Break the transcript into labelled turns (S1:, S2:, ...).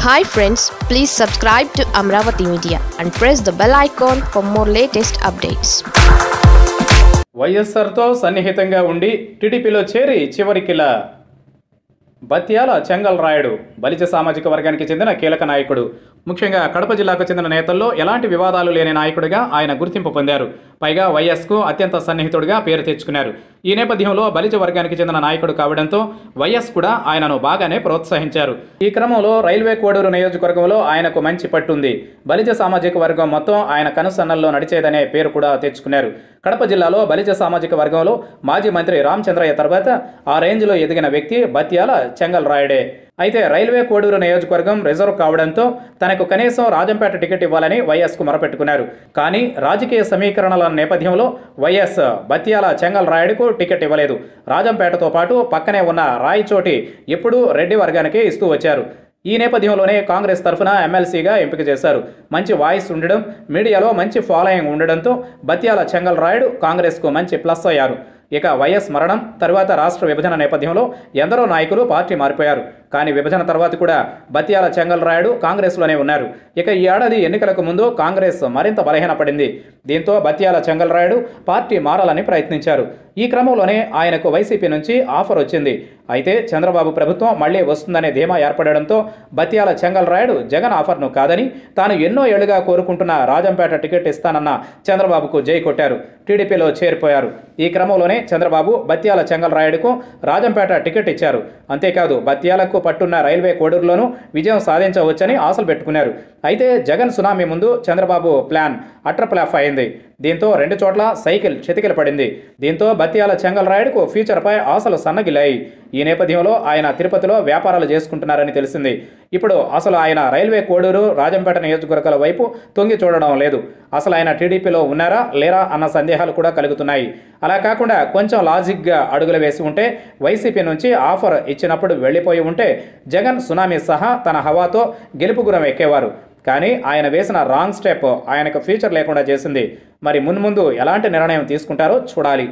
S1: Hi friends please subscribe to Amaravati media and press the bell icon for more latest updates
S2: వైఎస్ఆర్తో సన్నిహితంగా ఉండి టీడీపీలో చేరి చివరికిలా బత్యాల చెంగల్ రాయుడు బలిజ సామాజిక వర్గానికి చెందిన కీలక నాయకుడు. ముఖ్యంగా కడప జిల్లాకు చెందిన నేతల్లో ఎలాంటి వివాదాలు లేని నాయకుడిగా ఆయన గుర్తింపు పొందారు. పైగా వైఎస్కు అత్యంత సన్నిహితుడిగా పేరు తెచ్చుకున్నారు. ఈ నేపథ్యంలో బలిజ వర్గానికి చెందిన నాయకుడు కావడంతో వైఎస్ కూడా ఆయనను బాగానే ప్రోత్సహించారు. ఈ క్రమంలో రైల్వే కోడూరు నియోజకవర్గంలో ఆయనకు మంచి పట్టుంది. బలిజ సామాజిక వర్గం మొత్తం ఆయన కనుసన్నల్లో నడిచేదనే పేరు కూడా తెచ్చుకున్నారు. కడప జిల్లాలో బలిజ సామాజిక వర్గంలో మాజీ మంత్రి రామచంద్రయ్య తర్వాత ఆ రేంజ్లో ఎదిగిన వ్యక్తి బత్యాల చెంగల్ రాయుడే అయితే రైల్వే కోడూరు నియోజకవర్గం రిజర్వ్ కావడంతో తనకు కనీసం రాజంపేట టికెట్ ఇవ్వాలని వైఎస్కు మొరపెట్టుకున్నారు. కానీ రాజకీయ సమీకరణల నేపథ్యంలో వైఎస్ బత్యాల చెంగల్ రాయుడుకు టికెట్ ఇవ్వలేదు. రాజంపేటతో పాటు పక్కనే ఉన్న రాయచోటి ఎప్పుడూ రెడ్డి వర్గానికి ఇస్తూ వచ్చారు. ఈ నేపథ్యంలోనే కాంగ్రెస్ తరఫున ఎమ్మెల్సీగా ఎంపిక చేశారు. మంచి వాయిస్ ఉండడం మీడియాలో మంచి ఫాలోయింగ్ ఉండడంతో బత్యాల చెంగల్ రాయుడు కాంగ్రెస్కు మంచి ప్లస్ అయ్యారు. ఇక వైఎస్ మరణం తర్వాత రాష్ట్ర విభజన నేపథ్యంలో ఎందరో నాయకులు పార్టీ మారిపోయారు. కానీ విభజన తర్వాత కూడా బతియాల చెంగల్ రాయుడు కాంగ్రెస్లోనే ఉన్నారు. ఇక ఈ ఏడాది ఎన్నికలకు ముందు కాంగ్రెస్ మరింత బలహీనపడింది. దీంతో బతియాల చెంగల్ రాయుడు పార్టీ మారాలని ప్రయత్నించారు. ఈ క్రమంలోనే ఆయనకు వైసీపీ నుంచి ఆఫర్ వచ్చింది. అయితే చంద్రబాబు ప్రభుత్వం మళ్ళీ వస్తుందనే ధీమా ఏర్పడడంతో బత్యాల చెంగల్ రాయుడు జగన్ ఆఫర్ను కాదని తాను ఎన్నో ఏళ్ళుగా కోరుకుంటున్న రాజంపేట టికెట్ ఇస్తానన్న చంద్రబాబుకు జై కొట్టారు. టీడీపీలో చేరిపోయారు. ఈ క్రమంలోనే చంద్రబాబు బత్యాల చెంగల్ రాయుడుకు రాజంపేట టికెట్ ఇచ్చారు. అంతేకాదు బత్యాలకు పట్టున్న రైల్వే కోడూరులోనూ విజయం సాధించవచ్చని ఆశలు పెట్టుకున్నారు. అయితే జగన్ సునామీ ముందు చంద్రబాబు ప్లాన్. అట్రప్లాఫ్ అయింది. దీంతో రెండు చోట్ల సైకిల్ చితికిల పడింది. దీంతో బత్యాల చెంగల్ రాయుడుకు ఫ్యూచర్పై ఆశలు సన్నగిల్లాయి ఈ నేపథ్యంలో ఆయన తిరుపతిలో వ్యాపారాలు చేసుకుంటున్నారని తెలిసింది. ఇప్పుడు అసలు ఆయన రైల్వే కోడూరు రాజంపేట నియోజకవర్గాల వైపు తొంగి చూడడం లేదు. అసలు ఆయన టీడీపీలో ఉన్నారా లేరా అన్న సందేహాలు కూడా కలుగుతున్నాయి. అలా కాకుండా కొంచెం లాజిక్గా అడుగులు వేసి ఉంటే వైసీపీ నుంచి ఆఫర్ ఇచ్చినప్పుడు వెళ్ళిపోయి ఉంటే జగన్ సునామీ సహా తన హవాతో గెలుపు గురం ఎక్కేవారు కానీ ఆయన వేసిన రాంగ్ స్టెప్ ఆయనకు ఫ్యూచర్ లేకుండా చేసింది. మరి మున్ముందు ఎలాంటి నిర్ణయం తీసుకుంటారో చూడాలి.